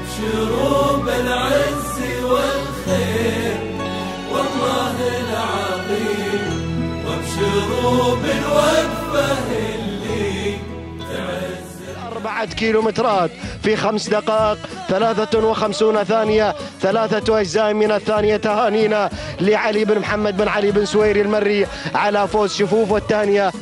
ابشروا بالعز والخير والله العظيم. وابشروا بالوقفة اللي تعز. أربعة كيلومترات في خمس دقائق ثلاثة وخمسون ثانية ثلاثة أجزاء من الثانية تهانينا لعلي بن محمد بن علي بن سويري المري على فوز شفوف والثانية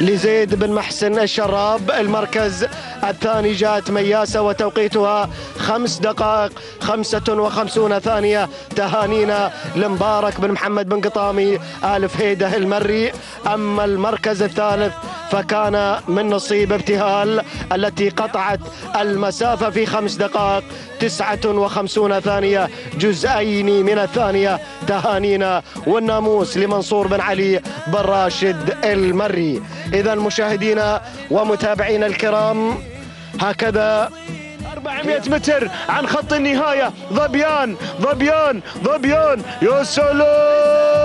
لزيد بن محسن الشراب المركز الثاني جاءت مياسة وتوقيتها خمس دقائق خمسة وخمسون ثانية. تهانينا لمبارك بن محمد بن قطامي آل فهيده المري. أما المركز الثالث فكان من نصيب ابتهال التي قطعت المسافة في خمس دقائق تسعة وخمسون ثانية. جزئين من الثانية. تهانينا والناموس لمنصور بن علي بن راشد المري. إذا مشاهدينا ومتابعينا الكرام هكذا 400 متر عن خط النهاية. ظبيان ظبيان ظبيان. يا سلام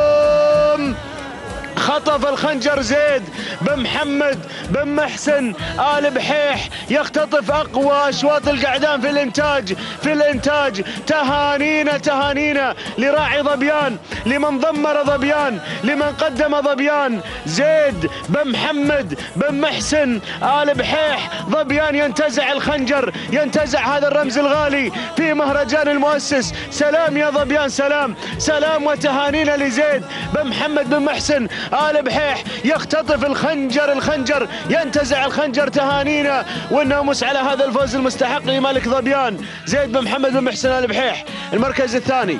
خطف الخنجر زيد بن محمد بن محسن آل بحيح يختطف أقوى أشواط القعدان في الإنتاج في الإنتاج. تهانينا تهانينا لراعي ظبيان لمن ضمر ظبيان لمن قدم ظبيان. زيد بن محمد بن محسن آل بحيح ظبيان ينتزع الخنجر ينتزع هذا الرمز الغالي في مهرجان المؤسس. سلام يا ظبيان سلام. سلام وتهانينا لزيد بن محمد بن محسن آل بحيح يختطف الخنجر الخنجر ينتزع الخنجر تهانينا والناموس على هذا الفوز المستحق لملك ظبيان زيد بن محمد بن محسن آل بحيح. المركز الثاني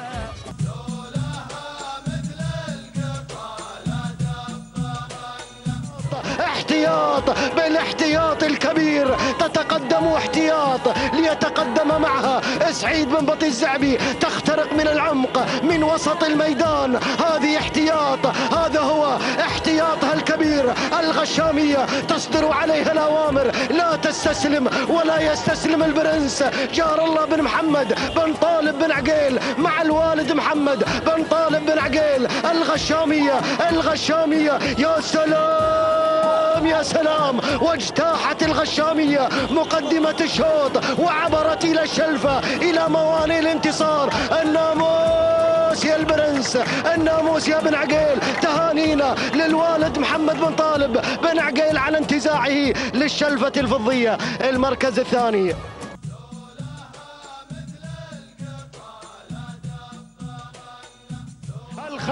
احتياط بالاحتياط الكبير تتقدم احتياط ليتقدم معها سعيد بن بطي الزعبي تخترق من العمق من وسط الميدان. هذه احتياط هذا هو احتياطها الكبير. الغشامية تصدر عليها الأوامر لا تستسلم ولا يستسلم البرنس. جار الله بن محمد بن طالب بن عقيل مع الوالد محمد بن طالب بن عقيل. الغشامية الغشامية يا سلام يا سلام واجتاحت الغشامية مقدمة الشوط وعبرت إلى الشلفة إلى موانئ الانتصار. الناموس يا البرنس الناموس يا بن عقيل. تهانينا للوالد محمد بن طالب. بن عقيل على انتزاعه للشلفة الفضية. المركز الثاني.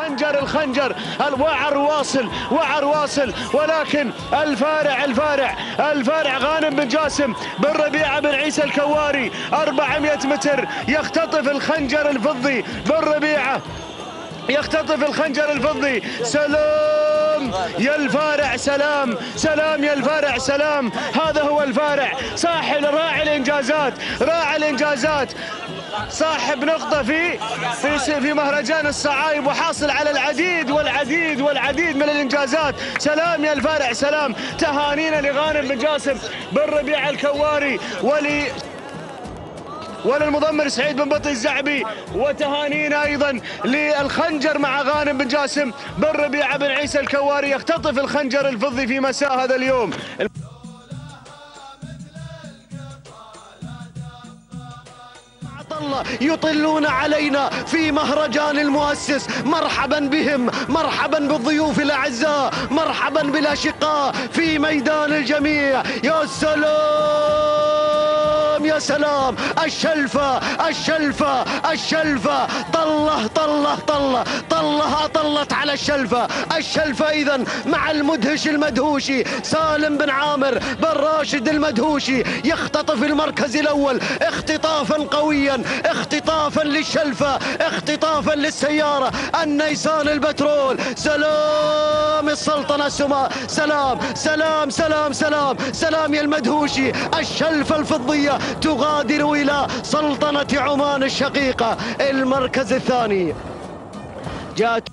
الخنجر الخنجر. الوعر واصل وعر واصل. ولكن الفارع الفارع الفارع غانم بن جاسم بن ربيعه بن عيسى الكواري. 400 متر يختطف الخنجر الفضي بن ربيعه يختطف الخنجر الفضي. سلام يا الفارع سلام سلام يا الفارع سلام. هذا هو الفارع. ساحل راعي الإنجازات راعي الإنجازات. صاحب نقطة في في في مهرجان الصعايب وحاصل على العديد والعديد والعديد من الإنجازات. سلام يا الفارع سلام. تهانينا لغانم بن جاسم بن ربيع الكواري ولي وللمضمر سعيد بن بطي الزعبي. وتهانينا أيضا للخنجر مع غانم بن جاسم بن ربيعه بن عيسى الكواري. يختطف الخنجر الفضي في مساء هذا اليوم. الله يطلون علينا في مهرجان المؤسس. مرحبا بهم مرحبا بالضيوف الأعزاء مرحبا بالأشقاء في ميدان الجميع. يا سلام يا سلام. الشلفة الشلفة الشلفة. طلة طلة طلة. طلة طلت على الشلفة. الشلفة إذا مع المدهش المدهوشي. سالم بن عامر بن راشد المدهوشي. يختطف المركز الأول اختطافا قويا. اختطافا للشلفة. اختطافا للسيارة. النيسان البترول. سلام السلطنة السماء. سلام سلام سلام سلام. سلام يا المدهوشي. الشلفة الفضية. تغادر إلى سلطنة عمان الشقيقة المركز الثاني. جاءت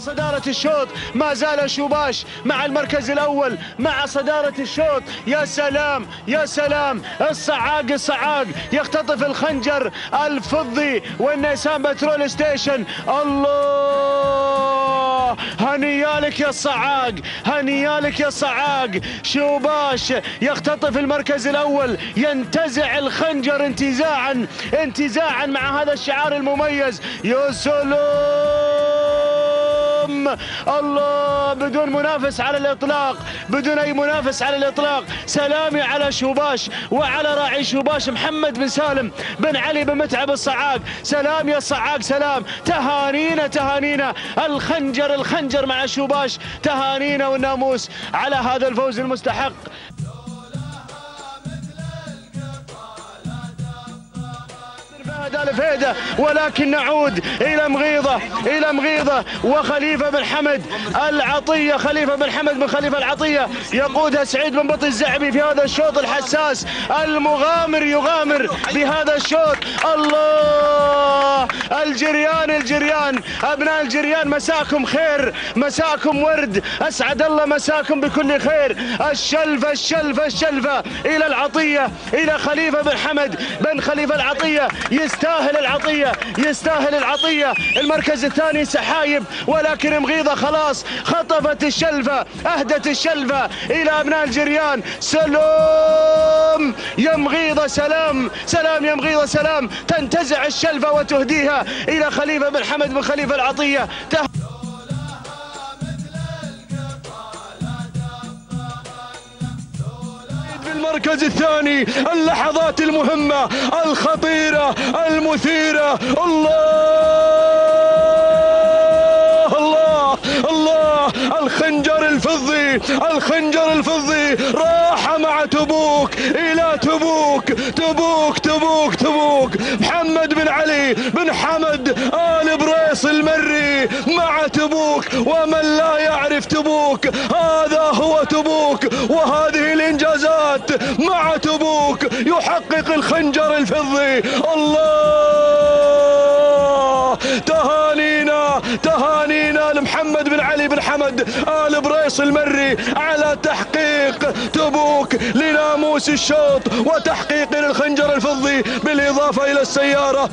صدارة الشوط ما زال شوباش مع المركز الأول. مع صدارة الشوط يا سلام يا سلام. الصعاق الصعاق. يختطف الخنجر الفضي والنيسان بترول ستيشن. الله! هنيالك يا الصعاق هنيالك يا الصعاق شوباش يختطف المركز الأول؟ ينتزع الخنجر انتزاعا انتزاعا مع هذا الشعار المميز. يا سلام الله بدون منافس على الإطلاق بدون أي منافس على الإطلاق. سلامي على شوباش وعلى راعي شوباش محمد بن سالم بن علي بن متعب الصعاق. سلام يا الصعاق سلام. تهانينا تهانينا. الخنجر الخنجر مع شوباش. تهانينا والناموس على هذا الفوز المستحق. فهد الفيدة ولكن نعود إلى مغيضة إلى مغيضة وخليفة بن حمد العطية خليفة بن حمد بن خليفة العطية. يقودها سعيد بن بطي الزعبي في هذا الشوط الحساس. المغامر يغامر بهذا الشوط. الله! الجريان الجريان. أبناء الجريان مساكم خير مساكم ورد. أسعد الله مساكم بكل خير. الشلفة الشلفة الشلفة. إلى العطية إلى خليفة بن حمد بن خليفة العطية. يستاهل العطية يستاهل العطية. المركز الثاني سحايب ولكن مغيضه خلاص. خطفت الشلفة أهدت الشلفة إلى أبناء الجريان. سلام يا مغيضه سلام سلام يا مغيضه سلام. تنتزع الشلفة وتهديها إلى خليفة بن حمد بن خليفة العطية. في المركز الثاني اللحظات المهمة الخطيرة المثيرة. الله! الله! الله! الخنجر الفضي الخنجر الفضي. راح مع تبوك إلى تبوك. تبوك تبوك تبوك. محمد بن علي بن حمد آل بريس المري. مع تبوك ومن لا يعرف تبوك. هذا هو تبوك وهذه الإنجازات مع تبوك يحقق الخنجر الفضي الله! تهانينا تهانينا لمحمد بن علي بن حمد آل بريس المري على تحقيق تبوك لناموس الشوط وتحقيق للخنجر الفضي بالإضافة إلى السيارة.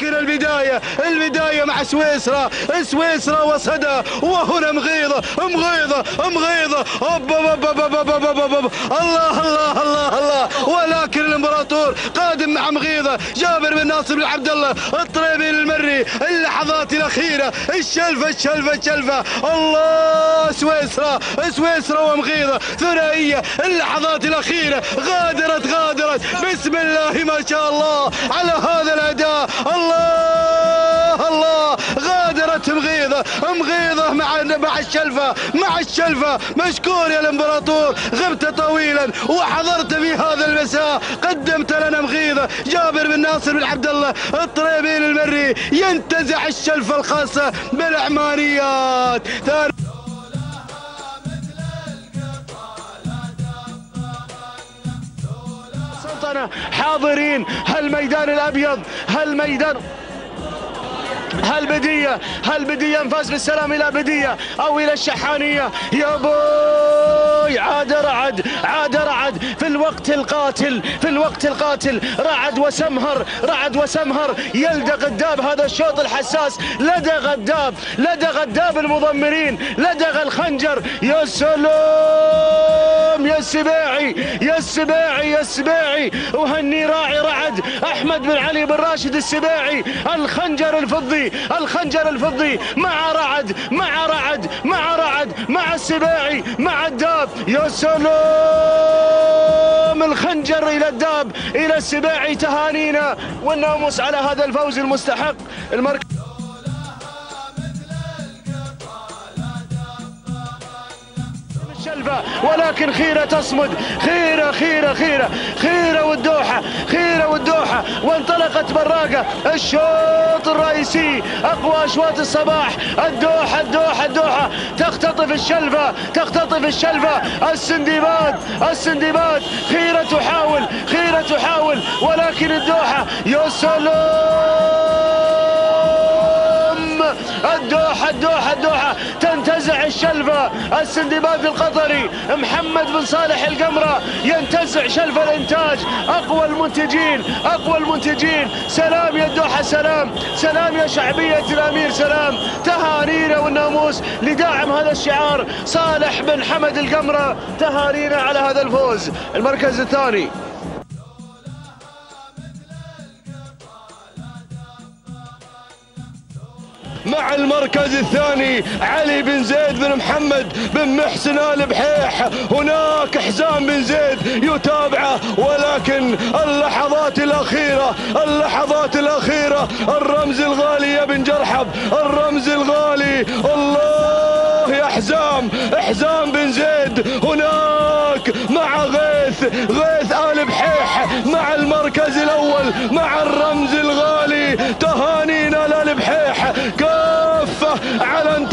لكن البداية البداية مع سويسرا سويسرا وصدى وهنا مغيضة مغيضة مغيضة أوب أوب أوب أوب أوب. الله الله الله الله. ولكن الامبراطور قادم مع مغيضة جابر بن ناصر بن عبد الله الطريبي المري. اللحظات الأخيرة. الشلفة الشلفة الشلفة. الله سويسرا سويسرا ومغيضة ثنائية. اللحظات الأخيرة. غادرت غادرت. بسم الله ما شاء الله. على هذا الأداء. الله الله غادرت مغيضة مغيضة مع مع الشلفة مع الشلفة. مشكور يا الإمبراطور. غبت طويلا وحضرت في هذا المساء. قدمت لنا مغيضة جابر بن ناصر بن عبد الله الطريبين المري ينتزع الشلفة الخاصة بالعمانيات. سلطنة حاضرين. هالميدان الأبيض هالميدان هل بدية هل بدية أنفاس بالسلام إلى بدية أو إلى الشحانية. يا بوي عاد رعد عاد رعد. في الوقت القاتل في الوقت القاتل. رعد وسمهر رعد وسمهر. يلدغ الداب هذا الشوط الحساس. لدى غداب لدى غداب المضمرين. لدغ الخنجر. يا سلام يا السباعي يا السباعي يا السباعي. وهني راعي رعد. أحمد بن علي بن راشد السباعي. الخنجر الفضي الخنجر الفضي. مع رعد مع رعد مع رعد مع السباعي مع الداب. يا سلام! الخنجر إلى الداب إلى السباعي تهانينا والناموس على هذا الفوز المستحق. المركز الشلفة ولكن خيرة تصمد. خيرة خيرة خيرة. خيرة والدوحة خيرة والدوحة. وانطلقت براقة الشوط الرئيسي. أقوى أشواط الصباح. الدوحة الدوحة الدوحة. تختطف الشلفة تختطف الشلفة السندباد السندباد. خيرة تحاول خيرة تحاول. ولكن الدوحة يا سلام الدوحة الدوحة. الدوحة تنتزع الشلفة. السندباد القطري محمد بن صالح القمرة ينتزع شلف الإنتاج. أقوى المنتجين أقوى المنتجين. سلام يا الدوحة سلام. سلام يا شعبية الأمير سلام. تهانينا والناموس لداعم هذا الشعار. صالح بن حمد القمرة تهانينا على هذا الفوز. المركز الثاني. مع المركز الثاني علي بن زيد بن محمد بن محسن آل بحيح. هناك حزام بن زيد يتابعه ولكن اللحظات الأخيرة اللحظات الأخيرة الرمز الغالي يا بن جرحب الرمز الغالي. الله يا حزام حزام بن زيد. هناك مع غيث غيث آل بحيح مع المركز الأول مع الرمز الغالي. تهانينا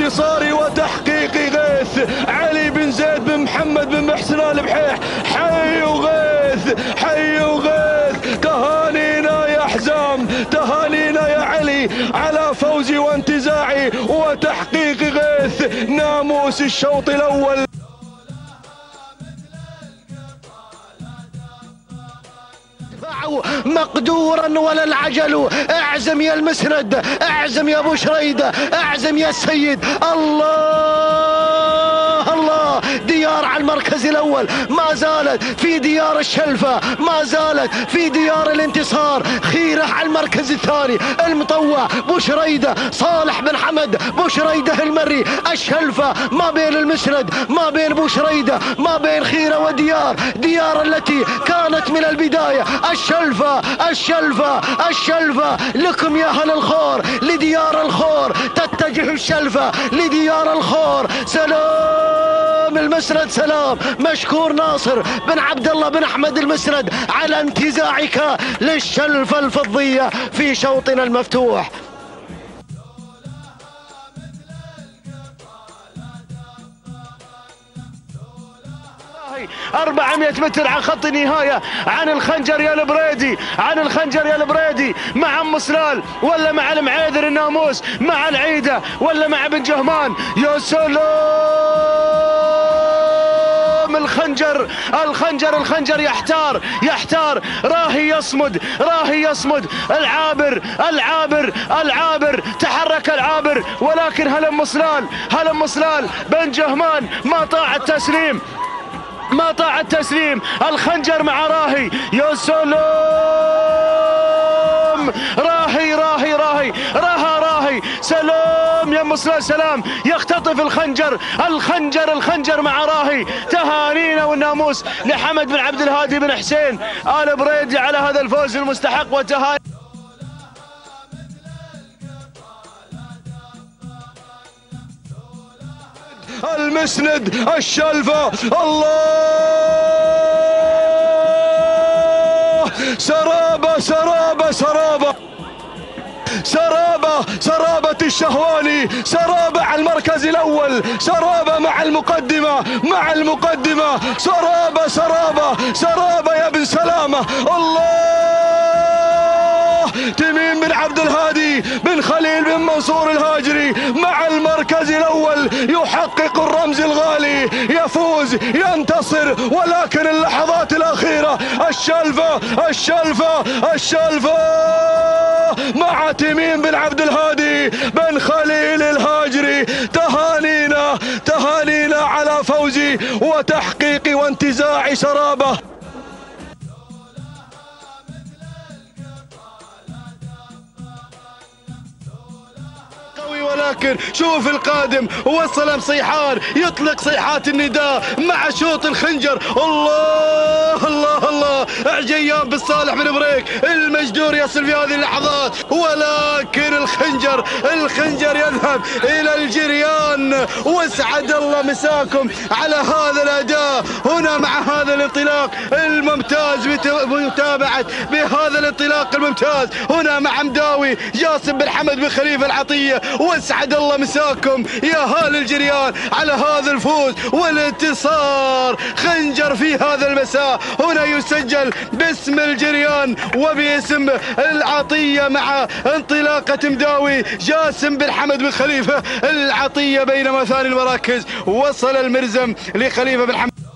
على انتصار وتحقيق غيث. علي بن زيد بن محمد بن محسن آل بحيح. حي وغيث حي وغيث. تهانينا يا حزام تهانينا يا علي. على فوزي وانتزاعي وتحقيق غيث. ناموس الشوط الأول. مقدورا ولا العجل. أعزم يا المسند أعزم يا أبو شريده أعزم يا السيد. الله الله. ديار على المركز الأول. ما زالت في ديار الشلفة ما زالت في ديار الانتصار. خيرة على المركز الثاني. المطوع بوشريده صالح بن حمد بوشريده المري. الشلفة ما بين المسند ما بين بوشريده ما بين خيرة وديار. ديار التي كانت من البداية. الشلفة الشلفة الشلفة. لكم يا أهل الخور لديار الخور. تتجه الشلفة لديار الخور. سلام المسند سلام. مشكور ناصر بن عبد الله بن أحمد المسند على انتزاعك للشلفة الفضية في شوطنا المفتوح. والله 400 متر عن خط النهاية عن الخنجر يا البريدي عن الخنجر يا البريدي مع ام سلال ولا مع المعيذر الناموس مع العيدة ولا مع بن جهمان. يا الخنجر الخنجر الخنجر يحتار يحتار. راهي يصمد راهي يصمد. العابر العابر العابر. تحرك العابر ولكن هل ام سلال هل ام سلال بن جهمان ما طاع التسليم. ما طاع التسليم الخنجر مع راهي. يا سلام. راهي راهي راهي. راها راهي. سلام يا مصر سلام. يختطف الخنجر. الخنجر الخنجر مع راهي. تهانينا والناموس لحمد بن عبد الهادي بن حسين. آل بريدي على هذا الفوز المستحق وتهاني المسند الشلفة الله! سرابة سرابة سرابة! سرابة سرابة الشهواني سرابة على المركز الأول سرابة مع المقدمة مع المقدمة! سرابة سرابة سرابة يا ابن سلامة الله! تميم بن عبد الهادي بن خليل بن منصور الهاجري مع المركز الأول يحقق الرمز الغالي. يفوز ينتصر ولكن اللحظات الأخيرة الشلفة الشلفة الشلفة مع تميم بن عبد الهادي بن خليل الهاجري. تهانينا تهانينا على فوزي وتحقيقي وانتزاع سرابه قوي ولكن شوف القادم وصل صيحان يطلق صيحات النداء مع شوط الخنجر. الله الله الله. عجيان بالصالح بن بريك. المجدور يصل في هذه اللحظات. ولكن الخنجر الخنجر يذهب إلى الجريان. واسعد الله مساكم على هذا الأداء. هنا مع هذا الانطلاق الممتاز بمتابعة بهذا الانطلاق الممتاز. هنا مع مداوي جاسم بن حمد بن خليفة العطية. واسعد الله مساكم يا هال الجريان على هذا الفوز والانتصار. خنجر في هذا المساء هنا يس مسجل باسم الجريان وباسم العطية مع انطلاقة مداوي جاسم بن حمد بن خليفة. العطية بينما ثاني المراكز وصل المرزم لخليفة بن حمد.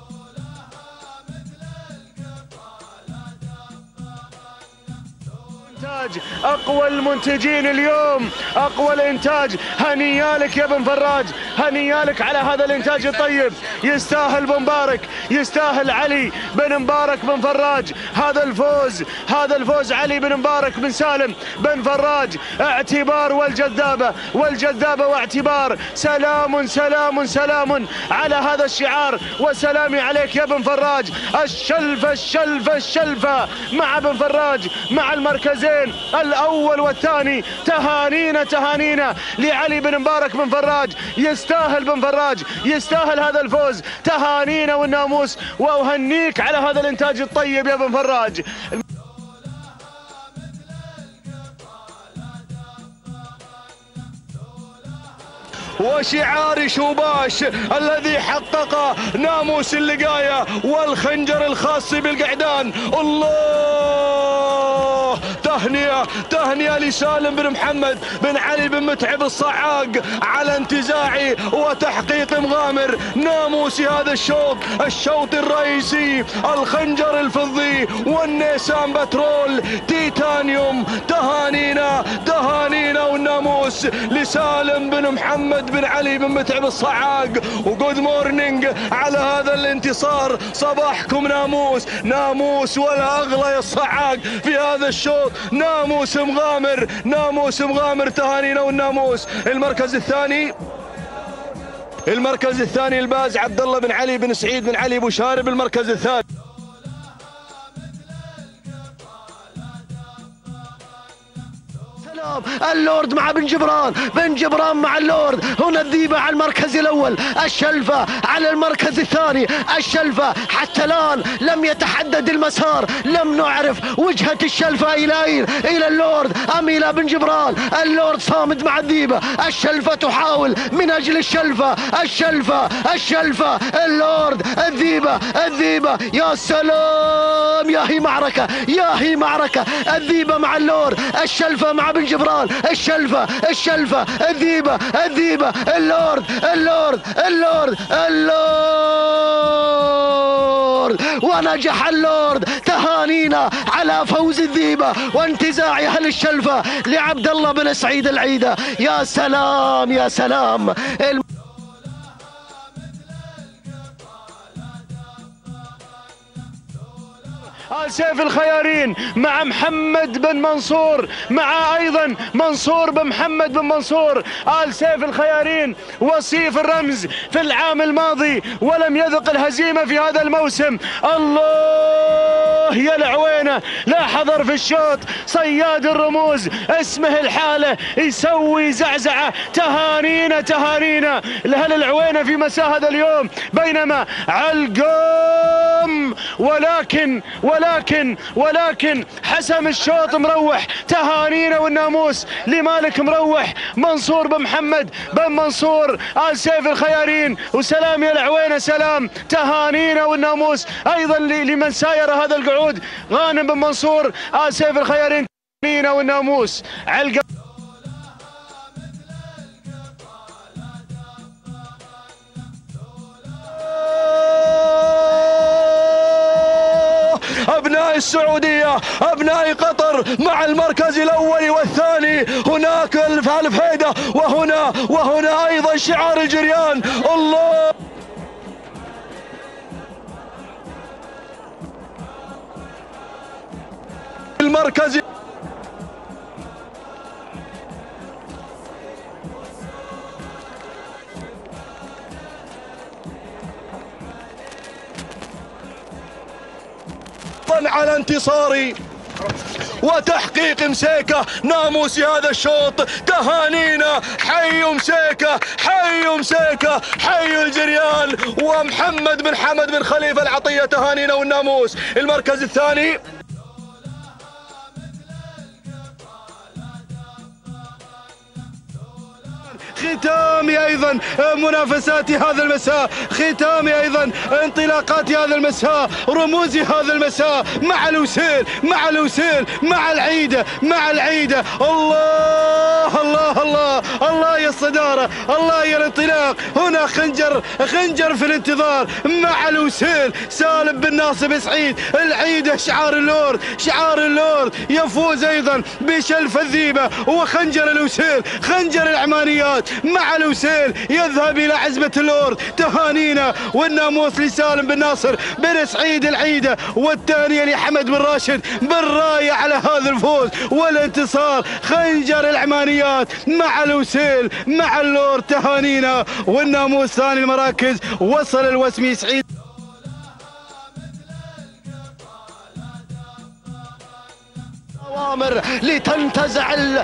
إنتاج أقوى المنتجين اليوم أقوى الإنتاج. هنيالك يا بن فراج هنيالك على هذا الإنتاج الطيب. يستاهل بن مبارك يستاهل علي بن مبارك بن فراج. هذا الفوز هذا الفوز علي بن مبارك بن سالم بن فراج. اعتبار والجذابة والجذابة واعتبار. سلام سلام سلام على هذا الشعار. وسلامي عليك يا بن فراج. الشلفة الشلفة الشلفة مع بن فراج مع المركزين. الأول والثاني تهانينا تهانينا. لعلي بن مبارك بن فراج يستاهل بن فراج يستاهل هذا الفوز. تهانينا والناموس وأهنيك على هذا الإنتاج الطيب يا بن فراج. وشعار شوباش الذي حقق ناموس اللقاية والخنجر الخاص بالقعدان. الله! تهنئة تهنئة لسالم بن محمد بن علي بن متعب الصعاق على انتزاع وتحقيق مغامر. ناموس هذا الشوط الشوط الرئيسي الخنجر الفضي والنيسان بترول تيتانيوم تهانينا تهانينا والناموس لسالم بن محمد بن علي بن متعب الصعاق. وجود مورنينج على هذا الانتصار. صباحكم ناموس ناموس ولا أغلى يا الصعاق في هذا الشوط. ناموس مغامر ناموس مغامر تهانينا والناموس. المركز الثاني المركز الثاني الباز عبد الله بن علي بن سعيد بن علي ابو شارب المركز الثاني اللورد مع بن جبران. بن جبران مع اللورد. هنا الذيبة على المركز الأول. الشلفة على المركز الثاني. الشلفة حتى الآن لم يتحدد المسار. لم نعرف وجهة الشلفة إلى أين؟ إلى اللورد. أم إلى بن جبران؟ اللورد صامد مع الذيبة. الشلفة تحاول من أجل الشلفة. الشلفة الشلفة اللورد الذيبة الذيبة. يا سلام! يا هي معركة يا هي معركة. الذيبة مع اللورد. الشلفة مع بن جبران. الشلفة الشلفة الذيبة الذيبة اللورد اللورد اللورد اللورد. ونجح اللورد تهانينا على فوز الذيبة وانتزاع أهل الشلفة لعبد الله بن سعيد العيدة. يا سلام يا سلام. سيف الخيارين مع محمد بن منصور مع أيضا منصور بن محمد بن منصور. آل سيف الخيارين وصيف الرمز في العام الماضي ولم يذق الهزيمة في هذا الموسم. الله يا العوينة لا حضر في الشوط. صياد الرموز اسمه الحالة يسوي زعزعة. تهانينا تهانينا. لأهل العوينة في مساء هذا اليوم. بينما علقوم ولكن ولكن ولكن حسم الشوط مروح. تهانينا والناموس لمالك مروح. منصور بن محمد بن منصور آل سيف الخيارين. وسلام يا العوينة سلام. تهانينا والناموس أيضا ل- لمن ساير هذا القعود. غانم بن منصور آل سيف الخيارين. تهانينا والناموس. علقة السعودية أبناء قطر مع المركز الأول والثاني. هناك الف الفهيدة وهنا وهنا أيضا شعار الجريان. الله! المركز على انتصاري وتحقيق مسيكة. ناموس هذا الشوط. تهانينا حي مسيكة حي مسيكة حي الجريان. ومحمد بن حمد بن خليفة العطية تهانينا والناموس. المركز الثاني. أيضا منافساتي هذا المساء ختامي أيضا انطلاقاتي هذا المساء رموزي هذا المساء مع الوسيل مع الوسيل مع العيده مع العيده الله الله الله الله يا الصدارة الله يا الانطلاق. هنا خنجر خنجر في الانتظار مع الوسيل. سالم بن ناصر سعيد العيده شعار اللورد شعار اللورد. يفوز أيضا بشلف الذيبة وخنجر الوسيل خنجر العمانيات مع الوسيل. يذهب إلى عزبة اللورد تهانينا والناموس لسالم بن ناصر بن سعيد العيده والثانيه لحمد بن راشد بالرايه على هذا الفوز والانتصار خنجر العمانيات مع الوسيل مع اللورد تهانينا والناموس ثاني المراكز وصل الوسمي سعيد. أوامر لتنتزع ال-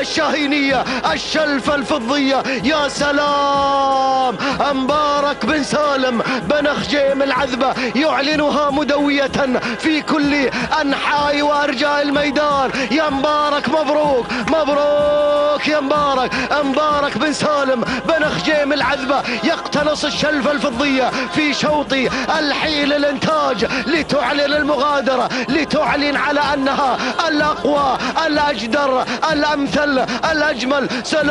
الشاهينية الشلفة الفضية. يا سلام! مبارك بن سالم بن خجيم العذبة يعلنها مدوية في كل أنحاء وأرجاء الميدان. يا مبارك مبروك مبروك يا مبارك. مبارك بن سالم بن خجيم العذبة يقتنص الشلفة الفضية في شوط الحيل الإنتاج لتعلن المغادرة لتعلن على أنها الأقوى الأجدر الأمثل الأجمل. سلام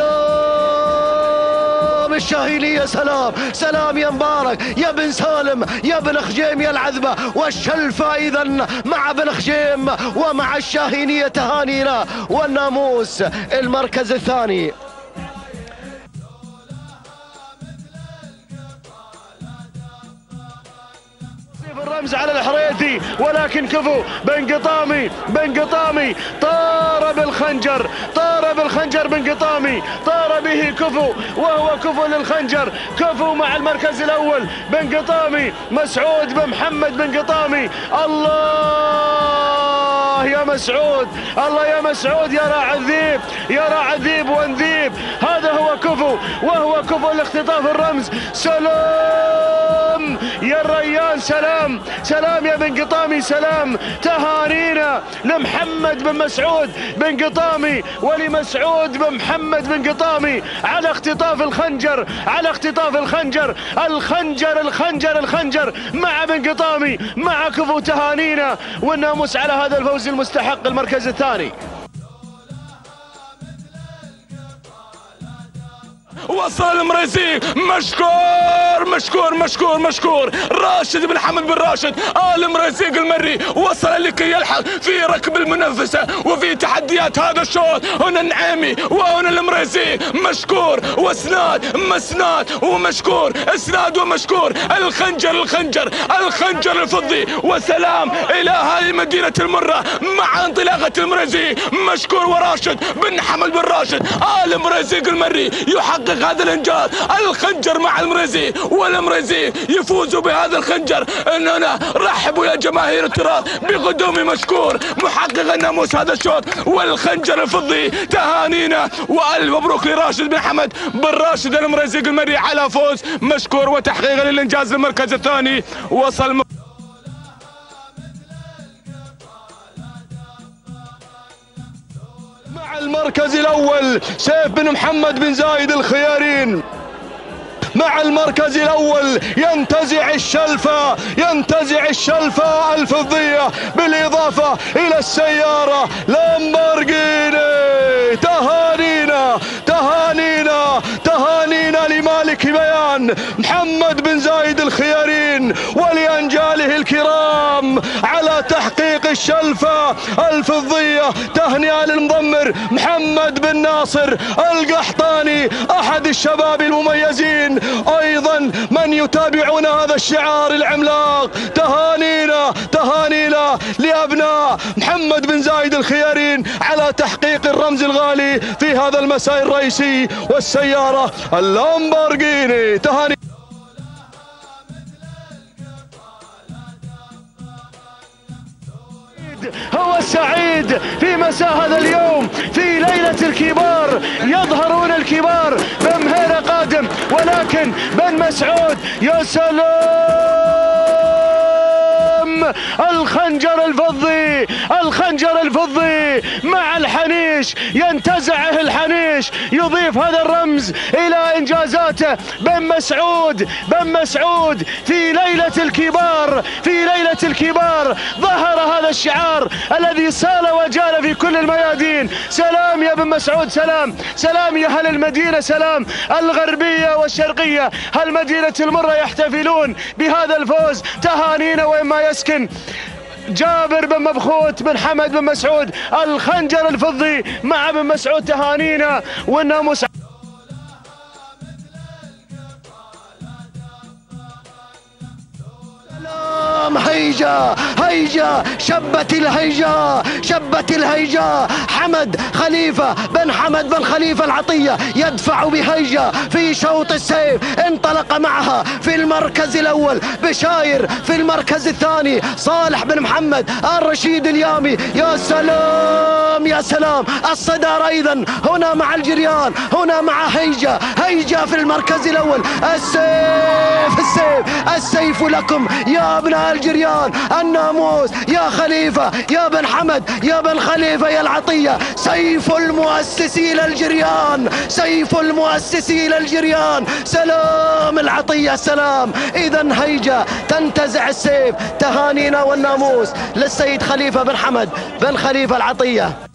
الشاهينية سلام. سلام يا مبارك يا بن سالم يا بن خجيم يا العذبة. والشلفة إذا مع بن خجيم ومع الشاهينية تهانينا. والناموس المركز الثاني. الرمز على الحريثي ولكن كفو بن قطامي بن قطامي طار بالخنجر طار بالخنجر بن قطامي طار به كفو وهو كفو للخنجر. كفو مع المركز الأول بن قطامي مسعود بن محمد بن قطامي الله يا مسعود الله يا مسعود يا راعي الذيب يا راعي الذيب وانذيب هذا هو كفو وهو كفو لاختطاف الرمز. سلام! يا الريان سلام. سلام يا بن قطامي سلام. تهانينا لمحمد بن مسعود بن قطامي ولمسعود بن محمد بن قطامي. على اختطاف الخنجر على اختطاف الخنجر. الخنجر الخنجر الخنجر. مع بن قطامي مع كفو تهانينا. والناموس على هذا الفوز المستحق المركز الثاني. وصل المريسي مشكور! مشكور مشكور مشكور. راشد بن حمد بن راشد آل مريسيق المري وصل لكي يلحق في ركب المنافسة وفي تحديات هذا الشوط هنا النعيمي وهنا المريسي مشكور واسناد مسناد ومشكور اسناد ومشكور. الخنجر الخنجر الخنجر الفضي. وسلام إلى هذه مدينة المرة مع انطلاقة المريسي مشكور وراشد بن حمد بن راشد. آل مريسيق المري يحقق هذا الإنجاز. الخنجر مع والمريزي يفوزوا بهذا الخنجر اننا رحبوا يا جماهير التراث بقدوم مشكور محقق الناموس هذا الشوط والخنجر الفضي تهانينا وألف مبروك لراشد بن حمد بن راشد المريزي المري على فوز مشكور وتحقيقا للإنجاز المركز الثاني وصل المركز الأول سيف بن محمد بن زايد الخيارين. مع المركز الأول ينتزع الشلفة ينتزع الشلفة الفضية بالإضافة إلى السيارة لامبورغيني تهانينا تهانينا تهانينا لمالك بيان محمد بن زايد الخيارين الشلفة الفضية تهنئة للمضمر محمد بن ناصر القحطاني أحد الشباب المميزين. أيضا من يتابعون هذا الشعار العملاق. تهانينا تهانينا لأبناء محمد بن زايد الخيارين على تحقيق الرمز الغالي في هذا المساء الرئيسي والسيارة اللامبورغيني تهاني هو السعيد في مساء هذا اليوم في ليلة الكبار يظهرون الكبار بمهير قادم ولكن بن مسعود يا سلام الخنجر الفضي الخنجر الفضي مع الحنيش ينتزعه الحنيش يضيف هذا الرمز إلى إنجازاته. بن مسعود بن مسعود في ليلة الكبار في ليلة الكبار ظهر هذا الشعار الذي سال وجال في كل الميادين. سلام يا بن مسعود سلام سلام يا أهل المدينة سلام. الغربية والشرقية هل مدينة المرة يحتفلون بهذا الفوز؟ تهانينا وين ما يسكن جابر بن مبخوت بن حمد بن مسعود الخنجر الفضي مع بن مسعود تهانينا والناموس سلام هيجا هيجا شبت الهيجا شبت الهيجا. حمد خليفة بن حمد بن خليفة العطية يدفع بهيجا في شوط السيف. انطلق معها في المركز الأول بشاير في المركز الثاني. صالح بن محمد الرشيد اليامي. يا سلام يا سلام. الصدارة أيضا هنا مع الجريان هنا مع هيجا. هيجا في المركز الأول. السيف السيف السيف لكم يا أبناء الجريان الناموس. يا خليفة يا بن حمد يا بن خليفة يا العطية. سيف المؤسسي للجريان سيف المؤسسي للجريان سلام العطية سلام. إذا هيجا تنتزع السيف تهانينا والناموس. للسيد خليفة بن حمد بن خليفة العطية.